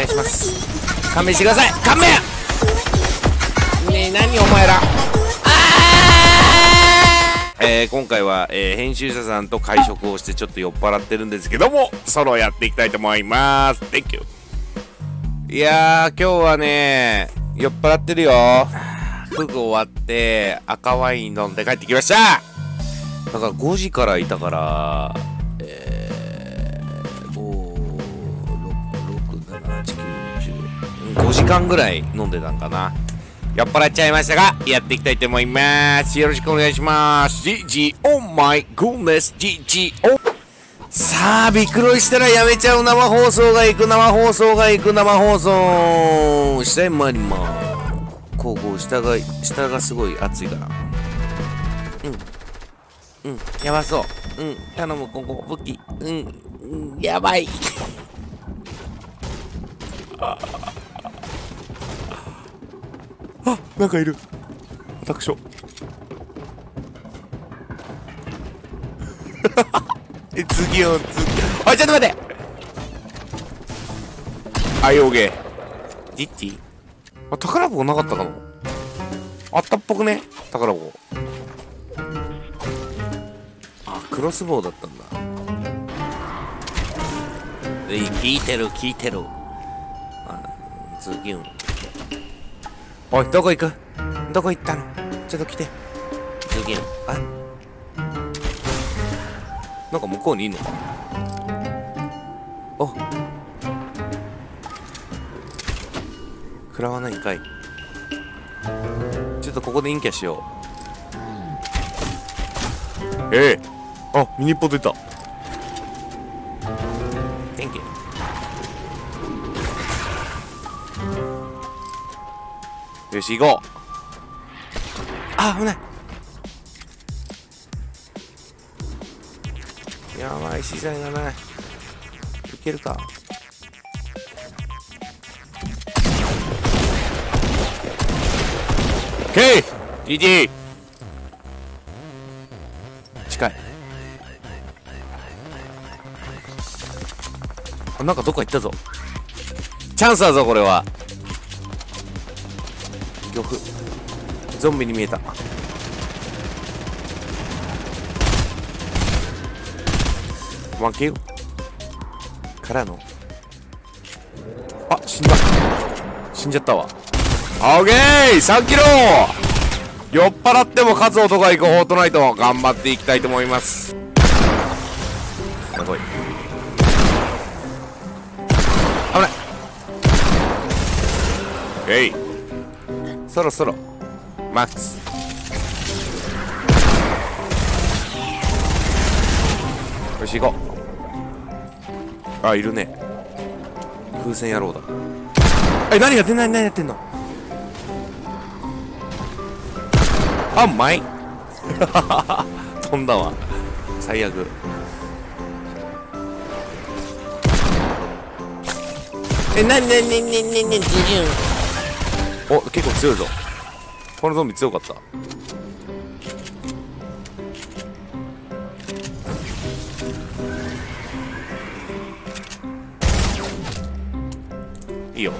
願いします。勘弁してください。勘弁ねえ何お前ら。えー、今回は、えー、編集者さんと会食をしてちょっと酔っ払ってるんですけどもソロやっていきたいと思います。Thank you いやー今日はね酔っ払ってるよ。フグ終わって赤ワイン飲んで帰ってきました。だから5時からいたから5時間ぐらい飲んでたんかな酔っ払っちゃいましたが、やっていきたいと思います。よろしくお願いします。GG, oh my goodness, GG, oh. さあ、びっくりしたらやめちゃう生放送が行く、生放送が行く、生放送。下へ参ります。こう、こう、下が、下がすごい熱いから。うん。うん、やばそう。うん、頼む、ここ、武器。うん、うん、やばい。ああなんかいる。アタクショえ次よ次。おいちょっと待って。あよげジッチ？あ宝箱なかったかな？あったっぽくね？宝箱。あクロスボウだったんだ。え聞いてる聞いてる。あズギュンおいどこ行く？どこ行ったの？ちょっと来て。次の。あ。なんか向こうにいんの？かお。食らわないんかい。ちょっとここで陰キャしよう。ええ。あミニポ出たよし、行こう。あ、危ない。やばい、資材がない。いけるか。オッケー !GG! 近い。あ、なんかどっか行ったぞ。チャンスだぞ、これは。漁夫ゾンビに見えた。負けよ。からの。あ死んだ。死んじゃったわ。オーケー !3 キロ!酔っ払っても勝つ男が行くフォートナイト頑張っていきたいと思います。すごい。危ない。えい。そろそろ。マックス。よし行こう。あいるね。風船野郎だ。え何やってん何何やってんの？あうまい。飛んだわ。最悪。えなになになになになになにお結構強いぞ。このゾンビ強かった。いいよ。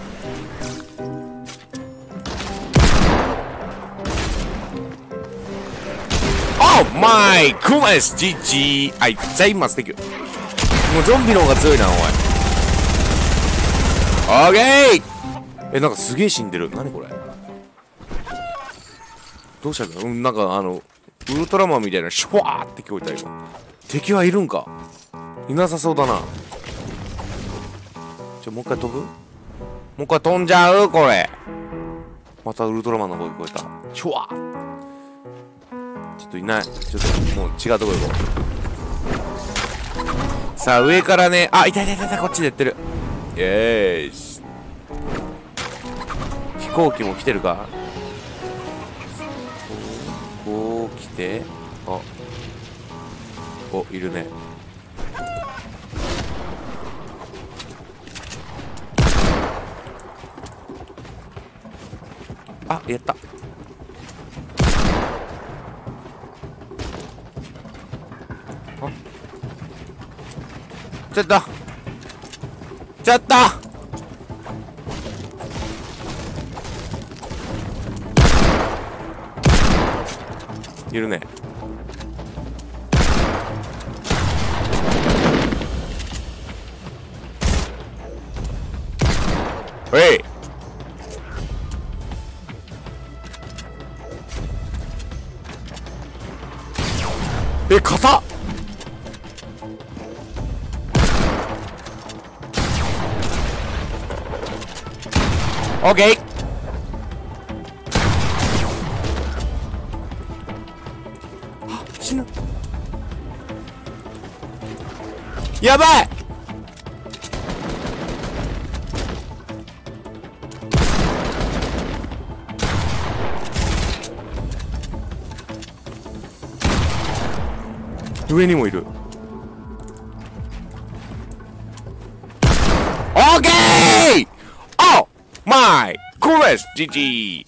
おマイクマス GG はいザイマステキュもうゾンビの方が強いなおい。オーケーえなんかすげえ死んでる。何これ。どうしたの？うんなんかあのウルトラマンみたいなシュワーって聞こえた今敵はいるんか。いなさそうだな。ちょもう一回飛ぶ？もう一回飛んじゃう？これ。またウルトラマンの声聞こえた。シュワー。ちょっといない。ちょっともう違うとこ行こう。さあ上からね。あいたいたいたこっちでやってる。よし。飛行機も来てるか？こう来てあ。おいるね。あやった。あ。ちょっと。ちょっと。いるね。えい！え硬っ！オッケー！やばい。上にもいる。オッケー！おマイゴーレス GG い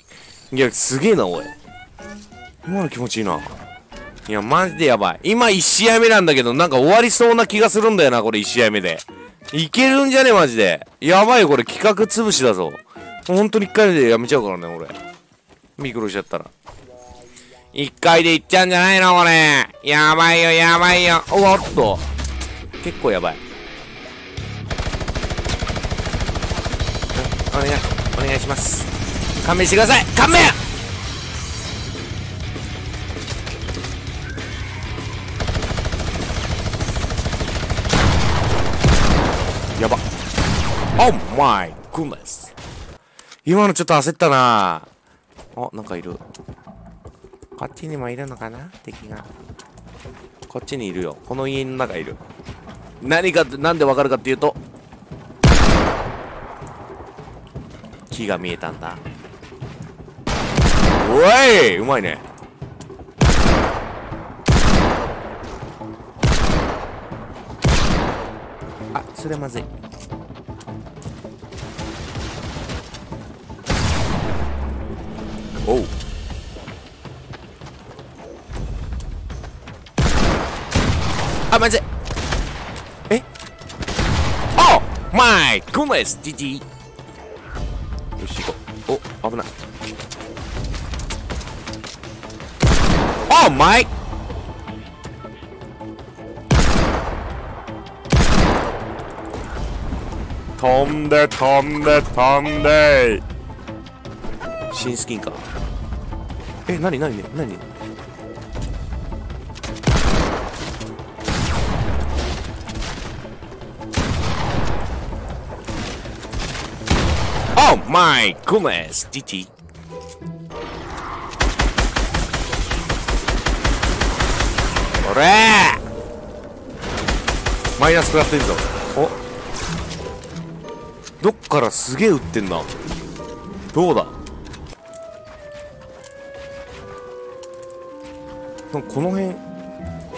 やすげえなおい。今の気持ちいいないやマジでやばい。今1試合目なんだけどなんか終わりそうな気がするんだよなこれ1試合目で。いけるんじゃねマジで。やばいよこれ。企画潰しだぞ。本当に1回目でやめちゃうからね俺。ミクロしちゃったら。1回でいっちゃうんじゃないのこれ。やばいよやばいよ。おっと。結構やばい。お願いお願いします。勘弁してください。勘弁 Oh my goodness. 今のちょっと焦ったな。あなんかいる。こっちにもいるのかな？敵が。こっちにいるよ。この家の中いる。何かなんでわかるかっていうと木が見えたんだ。おい！うまいね。あそれまずい。おう。あまずいえ？おマイゴメス GG よし行こう。お危ない。おマイ飛んで飛んで飛んで新スキンか。えなになになにおマイゴメス GT おれ。マイナス食らってんぞ。お。どっからすげえ撃ってんな。どうだ？なんかこの辺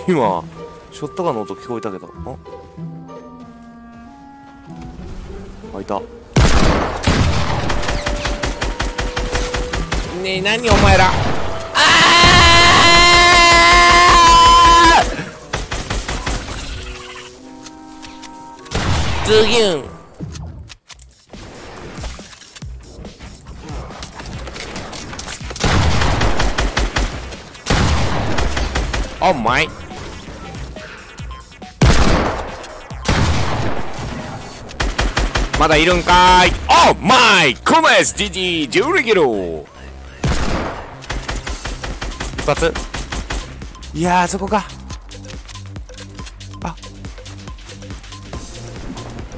今ショットガンの音聞こえたけど。あ？あいた。ねえ何お前ら？ああズギュン。お前まだいるんかーいおマイコメス GG 10キロ。一発。いやーそこか。あ。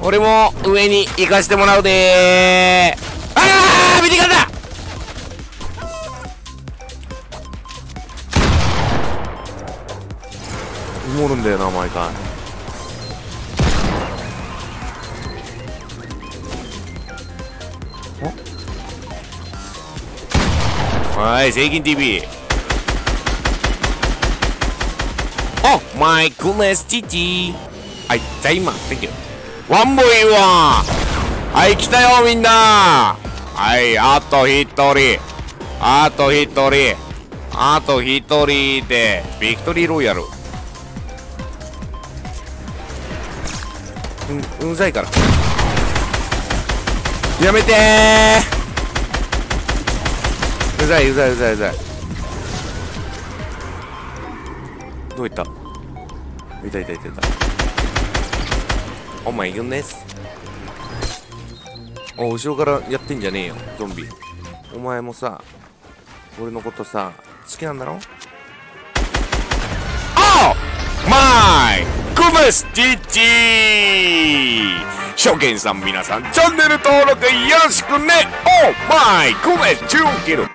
俺も上に行かしてもらうでー。あー見てかった。だよな毎回。おはい税金 TV おマイクネスチチ。はいじゃあ今 Thank you ワンボイははい来たよみんな。はいあと一人。あと一人。あと一人でビクトリーロイヤル。うんうざいからやめてーうざいうざいうざいうざいどういったいたいたいたいたお前グンですお後ろからやってんじゃねえよゾンビお前もさ俺のことさ好きなんだろマイグメスジジ。ー初見さん皆さんチャンネル登録よろしくね。オーマイグメスチューキル